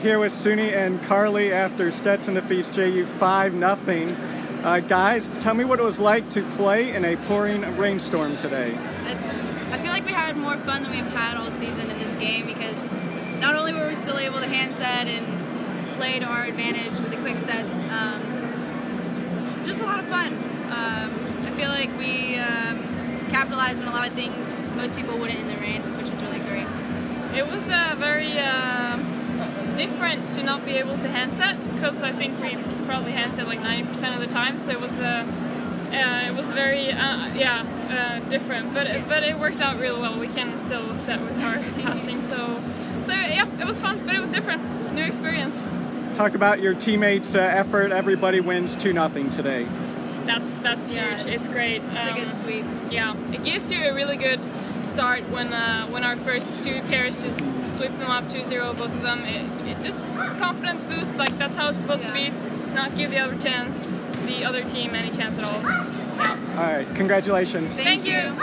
Here with Suni and Carly after Stetson defeats JU 5 0. Uh, guys, tell me what it was like to play in a pouring rainstorm today. I, I feel like we had more fun than we've had all season in this game because not only were we still able to hand set and play to our advantage with the quick sets, um, it's just a lot of fun. Um, I feel like we um, capitalized on a lot of things most people wouldn't in the rain, which is really great. It was a very uh different to not be able to handset because I think we probably handset like 90% of the time. So it was uh, uh, it was very uh, yeah uh, different, but but it worked out really well. We can still set with our passing, so so yeah, it was fun, but it was different, new experience. Talk about your teammates' uh, effort. Everybody wins two nothing today. That's that's Yeah, huge. it's- It's great. It's a good Um, sweep. Yeah, it gives you a really good start when uh, when our first two pairs just sweep them up 2-0, both of them. It, it just confident boost, like that's how it's supposed to be. Not give the other chance, the other team any chance at all. Yeah. All right, congratulations. Thank you.